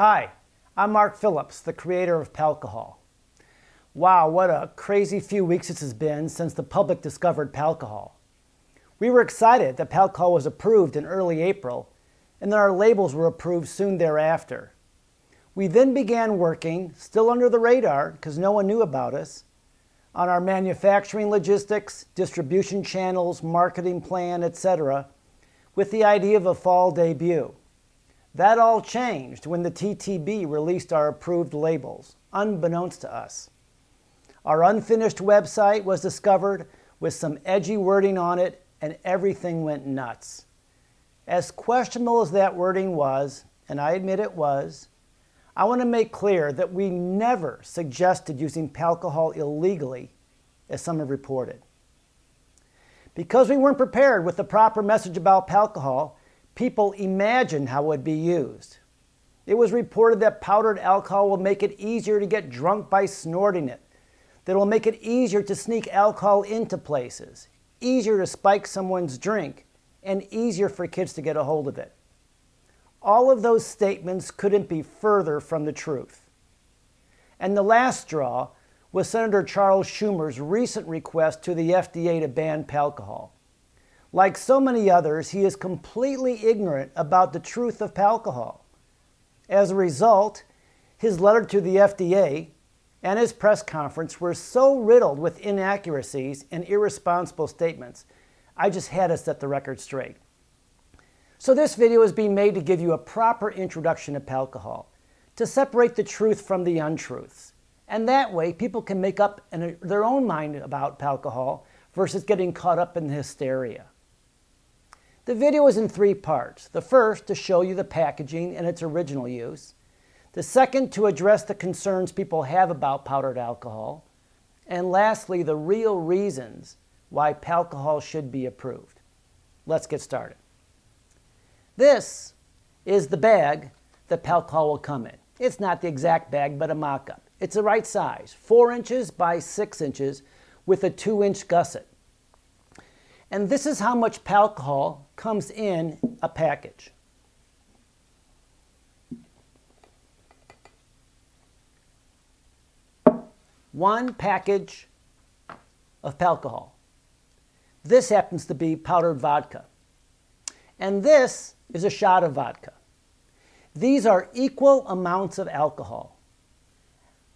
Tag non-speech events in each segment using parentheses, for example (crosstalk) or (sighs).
Hi, I'm Mark Phillips, the creator of Palcohol. Wow, what a crazy few weeks this has been since the public discovered Palcohol. We were excited that Palcohol was approved in early April and that our labels were approved soon thereafter. We then began working, still under the radar because no one knew about us, on our manufacturing logistics, distribution channels, marketing plan, etc., with the idea of a fall debut. That all changed when the TTB released our approved labels, unbeknownst to us. Our unfinished website was discovered with some edgy wording on it, and everything went nuts. As questionable as that wording was, and I admit it was, I want to make clear that we never suggested using alcohol illegally, as some have reported. Because we weren't prepared with the proper message about Palcohol, people imagined how it would be used. It was reported that powdered alcohol will make it easier to get drunk by snorting it, that it will make it easier to sneak alcohol into places, easier to spike someone's drink, and easier for kids to get a hold of it. All of those statements couldn't be further from the truth. And the last straw was Senator Charles Schumer's recent request to the FDA to ban Palcohol. Like so many others, he is completely ignorant about the truth of Palcohol. As a result, his letter to the FDA and his press conference were so riddled with inaccuracies and irresponsible statements, I just had to set the record straight. So this video is being made to give you a proper introduction to Palcohol, to separate the truth from the untruths. And that way, people can make up their own mind about Palcohol versus getting caught up in hysteria. The video is in three parts. The first, to show you the packaging and its original use. The second, to address the concerns people have about powdered alcohol. And lastly, the real reasons why Palcohol should be approved. Let's get started. This is the bag that Palcohol will come in. It's not the exact bag, but a mock-up. It's the right size, 4 inches by 6 inches with a 2-inch gusset. And this is how much Palcohol comes in a package. One package of Palcohol. This happens to be powdered vodka. And this is a shot of vodka. These are equal amounts of alcohol.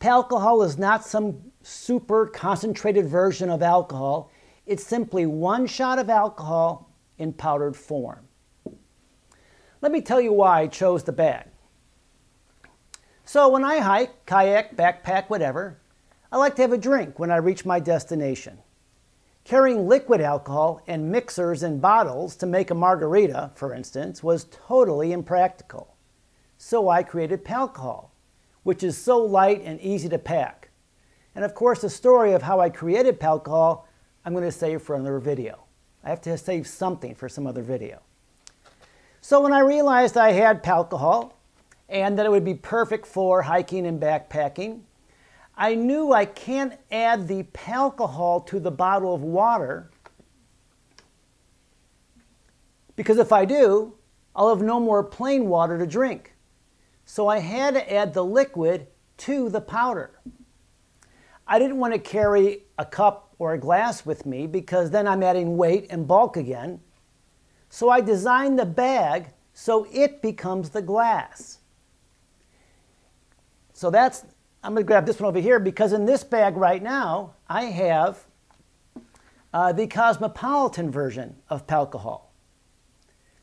Palcohol is not some super concentrated version of alcohol. It's simply one shot of alcohol in powdered form. Let me tell you why I chose the bag. So when I hike, kayak, backpack, whatever, I like to have a drink when I reach my destination. Carrying liquid alcohol and mixers and bottles to make a margarita, for instance, was totally impractical. So I created Palcohol, which is so light and easy to pack. And of course, the story of how I created Palcohol, I'm going to save for another video. I have to save something for some other video. So when I realized I had Palcohol and that it would be perfect for hiking and backpacking, I knew I can't add the alcohol to the bottle of water because if I do, I'll have no more plain water to drink. So I had to add the liquid to the powder. I didn't want to carry a cup or a glass with me because then I'm adding weight and bulk again. So I design the bag so it becomes the glass. So that's I'm going to grab this one over here because in this bag right now, I have uh, the Cosmopolitan version of Palcohol.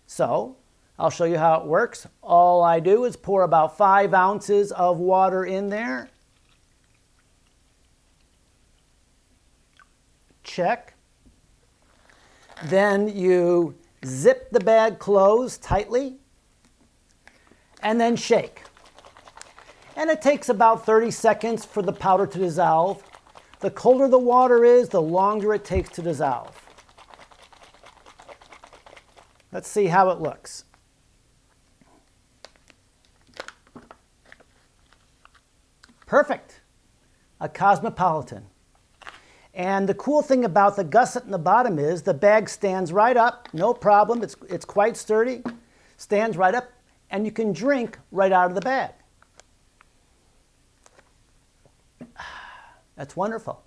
So I'll show you how it works. All I do is pour about five ounces of water in there. Check. Then you zip the bag closed tightly and then shake and it takes about 30 seconds for the powder to dissolve. The colder the water is, the longer it takes to dissolve. Let's see how it looks. Perfect. A cosmopolitan. And the cool thing about the gusset in the bottom is the bag stands right up, no problem. It's, it's quite sturdy, stands right up, and you can drink right out of the bag. (sighs) That's wonderful.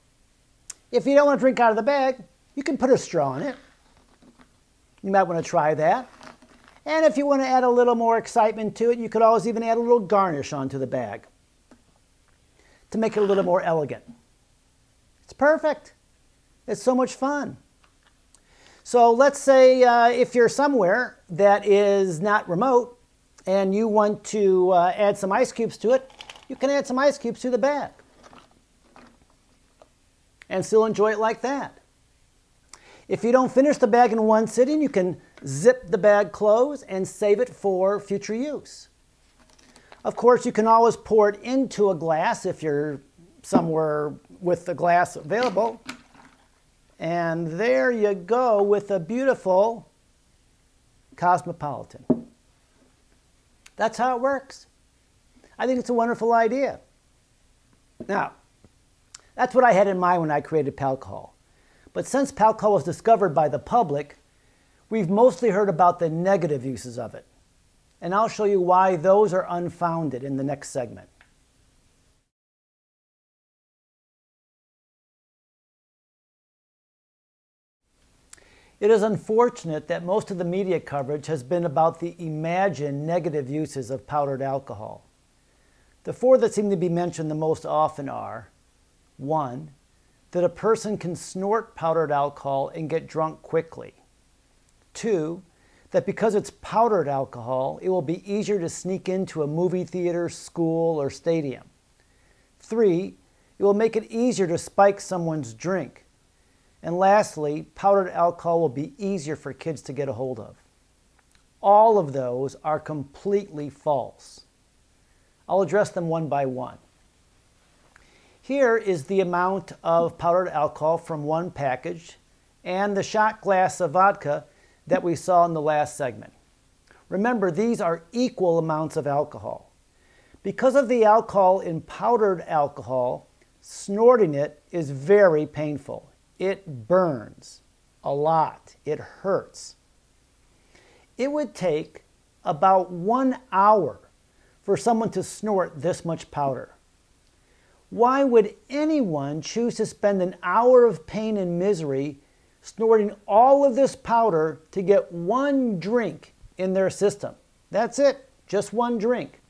If you don't want to drink out of the bag, you can put a straw in it. You might want to try that. And if you want to add a little more excitement to it, you could always even add a little garnish onto the bag to make it a little more elegant. It's perfect. It's so much fun. So let's say uh, if you're somewhere that is not remote and you want to uh, add some ice cubes to it, you can add some ice cubes to the bag and still enjoy it like that. If you don't finish the bag in one sitting, you can zip the bag closed and save it for future use. Of course, you can always pour it into a glass if you're somewhere with the glass available. And there you go with a beautiful Cosmopolitan. That's how it works. I think it's a wonderful idea. Now, that's what I had in mind when I created Palcohol. But since Palcohol was discovered by the public, we've mostly heard about the negative uses of it. And I'll show you why those are unfounded in the next segment. It is unfortunate that most of the media coverage has been about the imagined negative uses of powdered alcohol. The four that seem to be mentioned the most often are 1. That a person can snort powdered alcohol and get drunk quickly. 2. That because it's powdered alcohol, it will be easier to sneak into a movie theater, school, or stadium. 3. It will make it easier to spike someone's drink. And lastly, powdered alcohol will be easier for kids to get a hold of. All of those are completely false. I'll address them one by one. Here is the amount of powdered alcohol from one package and the shot glass of vodka that we saw in the last segment. Remember, these are equal amounts of alcohol. Because of the alcohol in powdered alcohol, snorting it is very painful. It burns a lot. It hurts. It would take about one hour for someone to snort this much powder. Why would anyone choose to spend an hour of pain and misery snorting all of this powder to get one drink in their system? That's it, just one drink.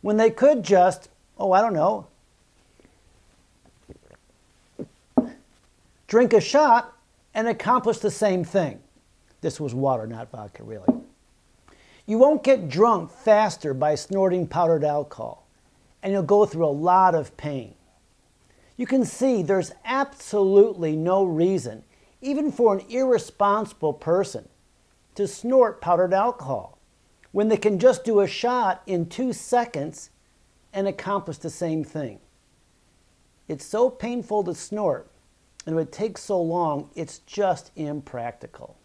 When they could just, oh, I don't know, drink a shot and accomplish the same thing. This was water, not vodka, really. You won't get drunk faster by snorting powdered alcohol, and you'll go through a lot of pain. You can see there's absolutely no reason, even for an irresponsible person, to snort powdered alcohol when they can just do a shot in two seconds and accomplish the same thing. It's so painful to snort, and it would take so long, it's just impractical.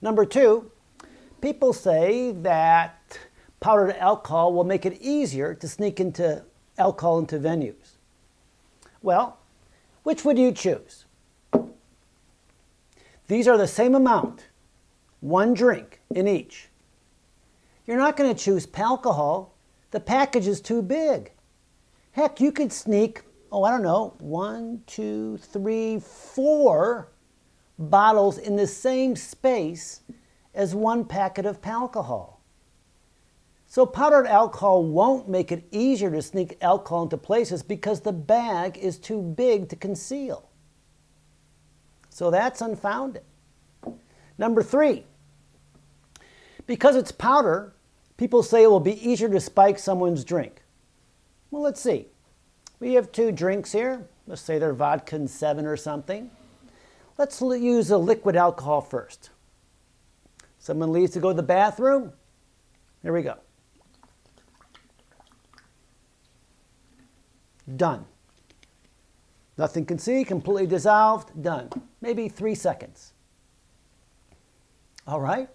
Number two, People say that powdered alcohol will make it easier to sneak into alcohol into venues. Well, which would you choose? These are the same amount, one drink in each. You're not going to choose Palcohol. The package is too big. Heck, you could sneak, oh, I don't know, one, two, three, four bottles in the same space as one packet of Palcohol. So powdered alcohol won't make it easier to sneak alcohol into places because the bag is too big to conceal. So that's unfounded. Number three, because it's powder, people say it will be easier to spike someone's drink. Well, let's see. We have two drinks here. Let's say they're vodka and seven or something. Let's use a liquid alcohol first. Someone leaves to go to the bathroom. Here we go. Done. Nothing can see, completely dissolved, done. Maybe three seconds. All right,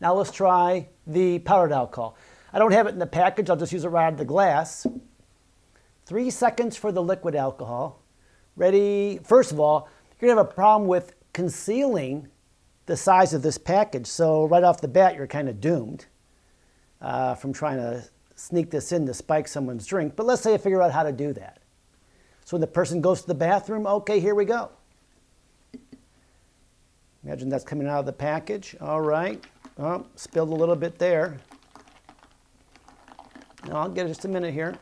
now let's try the powdered alcohol. I don't have it in the package, I'll just use it right out of the glass. Three seconds for the liquid alcohol. Ready? First of all, you're gonna have a problem with concealing the size of this package. So right off the bat, you're kind of doomed uh, from trying to sneak this in to spike someone's drink. But let's say I figure out how to do that. So when the person goes to the bathroom, okay, here we go. Imagine that's coming out of the package. All right. Oh, spilled a little bit there. No, I'll get just a minute here.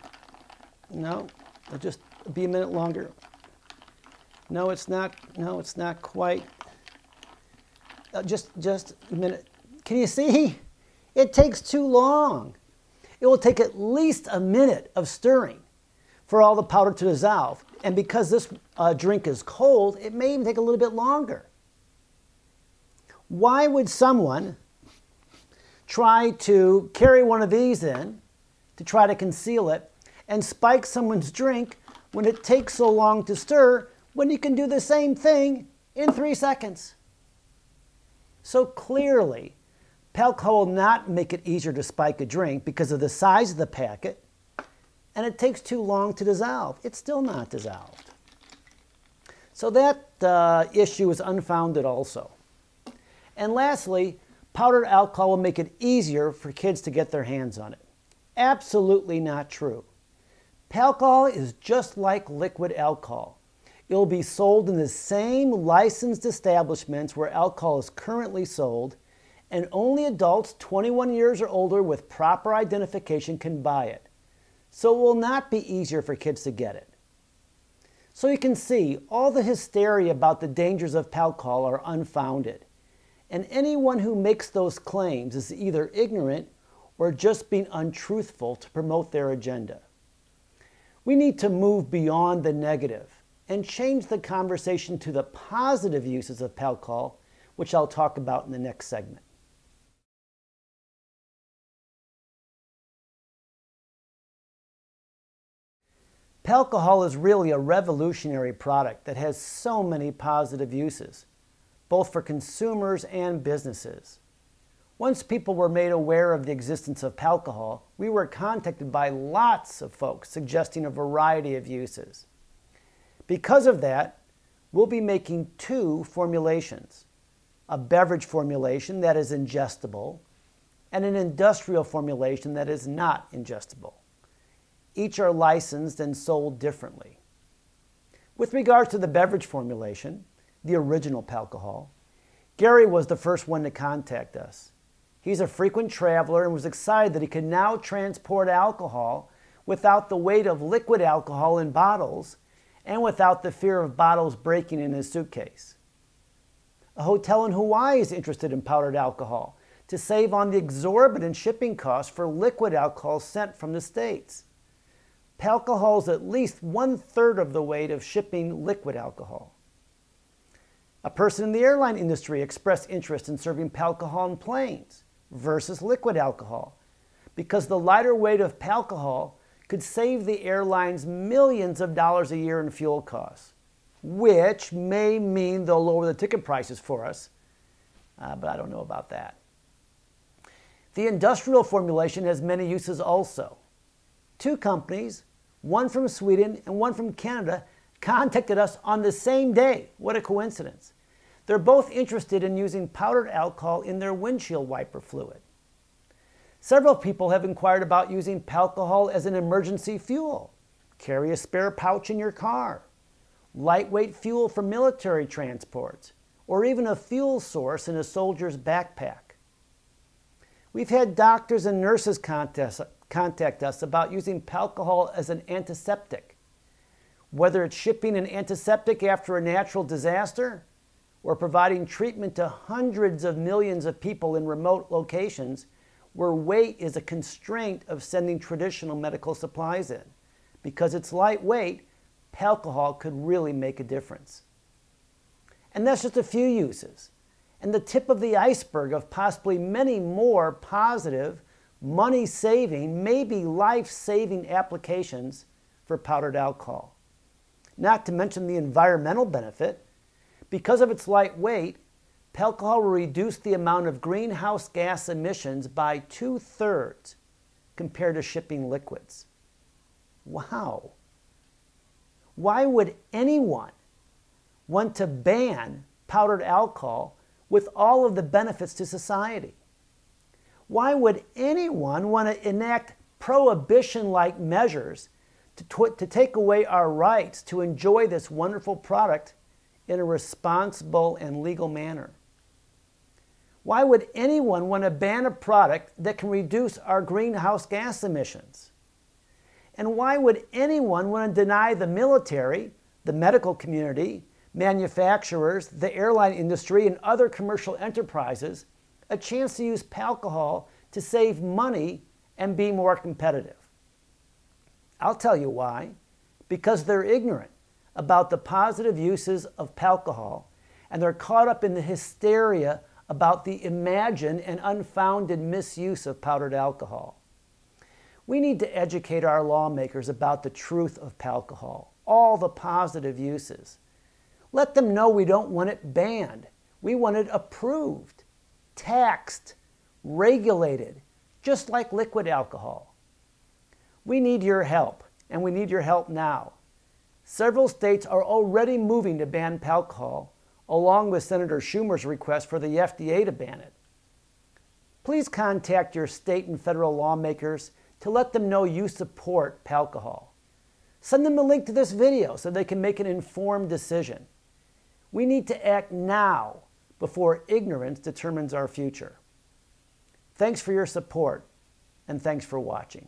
No, it'll just be a minute longer. No, it's not. No, it's not quite. Uh, just, just a minute. Can you see? It takes too long. It will take at least a minute of stirring for all the powder to dissolve. And because this uh, drink is cold, it may even take a little bit longer. Why would someone try to carry one of these in to try to conceal it and spike someone's drink when it takes so long to stir when you can do the same thing in three seconds? So clearly, Palcohol will not make it easier to spike a drink because of the size of the packet, and it takes too long to dissolve. It's still not dissolved. So that uh, issue is unfounded also. And lastly, powdered alcohol will make it easier for kids to get their hands on it. Absolutely not true. Palcohol is just like liquid alcohol. It will be sold in the same licensed establishments where alcohol is currently sold, and only adults 21 years or older with proper identification can buy it. So it will not be easier for kids to get it. So you can see all the hysteria about the dangers of Palcohol are unfounded. And anyone who makes those claims is either ignorant or just being untruthful to promote their agenda. We need to move beyond the negative and change the conversation to the positive uses of Palcohol, which I'll talk about in the next segment. Palcohol is really a revolutionary product that has so many positive uses, both for consumers and businesses. Once people were made aware of the existence of Palcohol, we were contacted by lots of folks suggesting a variety of uses. Because of that, we'll be making two formulations a beverage formulation that is ingestible and an industrial formulation that is not ingestible. Each are licensed and sold differently. With regards to the beverage formulation, the original Palcohol, Gary was the first one to contact us. He's a frequent traveler and was excited that he could now transport Palcohol without the weight of liquid alcohol in bottles and without the fear of bottles breaking in his suitcase. A hotel in Hawaii is interested in powdered alcohol to save on the exorbitant shipping costs for liquid alcohol sent from the States. Palcohol is at least one third of the weight of shipping liquid alcohol. A person in the airline industry expressed interest in serving Palcohol in planes versus liquid alcohol because the lighter weight of Palcohol could save the airlines millions of dollars a year in fuel costs, which may mean they'll lower the ticket prices for us, uh, but I don't know about that. The industrial formulation has many uses also. Two companies, one from Sweden and one from Canada, contacted us on the same day. What a coincidence. They're both interested in using powdered alcohol in their windshield wiper fluid. Several people have inquired about using Palcohol as an emergency fuel. Carry a spare pouch in your car. Lightweight fuel for military transports, or even a fuel source in a soldier's backpack. We've had doctors and nurses contact us about using Palcohol as an antiseptic. Whether it's shipping an antiseptic after a natural disaster or providing treatment to hundreds of millions of people in remote locations, where weight is a constraint of sending traditional medical supplies in. Because it's lightweight, Palcohol could really make a difference. And that's just a few uses. And the tip of the iceberg of possibly many more positive, money saving, maybe life saving applications for powdered alcohol. Not to mention the environmental benefit. Because of its light weight, Palcohol will reduce the amount of greenhouse gas emissions by two thirds compared to shipping liquids. Wow. Why would anyone want to ban powdered alcohol with all of the benefits to society? Why would anyone want to enact prohibition like measures to, to take away our rights to enjoy this wonderful product in a responsible and legal manner. Why would anyone want to ban a product that can reduce our greenhouse gas emissions? And why would anyone want to deny the military, the medical community, manufacturers, the airline industry, and other commercial enterprises a chance to use Palcohol to save money and be more competitive? I'll tell you why. Because they're ignorant about the positive uses of Palcohol and they're caught up in the hysteria about the imagined and unfounded misuse of powdered alcohol. We need to educate our lawmakers about the truth of Palcohol, all the positive uses. Let them know we don't want it banned. We want it approved, taxed, regulated, just like liquid alcohol. We need your help, and we need your help now. Several states are already moving to ban Palcohol, along with Senator Schumer's request for the FDA to ban it. Please contact your state and federal lawmakers to let them know you support Palcohol. Send them a link to this video so they can make an informed decision. We need to act now before ignorance determines our future. Thanks for your support, and thanks for watching.